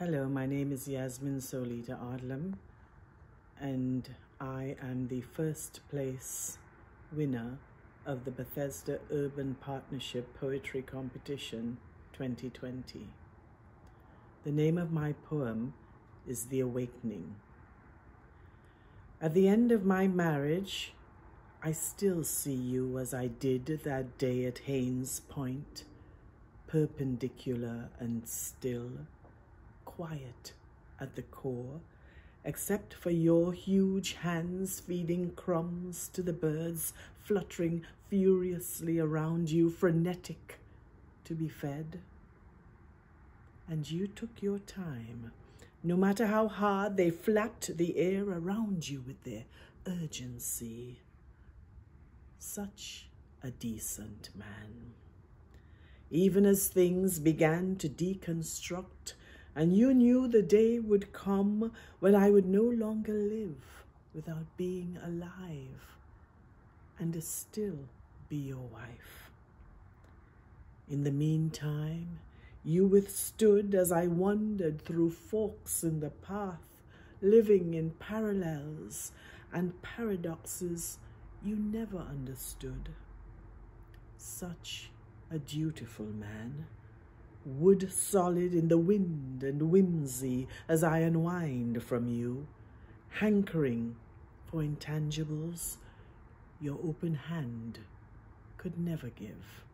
Hello, my name is Yasmin Solita Odlum, and I am the first place winner of the Bethesda Urban Partnership Poetry Competition 2020. The name of my poem is The Awakening. At the end of my marriage, I still see you as I did that day at Hains Point, perpendicular and still quiet at the core, except for your huge hands feeding crumbs to the birds fluttering furiously around you, frenetic to be fed. And you took your time, no matter how hard they flapped the air around you with their urgency. Such a decent man. Even as things began to deconstruct and you knew the day would come when I would no longer live without being alive and still be your wife. In the meantime, you withstood as I wandered through forks in the path, living in parallels and paradoxes you never understood. Such a dutiful man wood solid in the wind and whimsy as I unwind from you, hankering for intangibles your open hand could never give.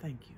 Thank you.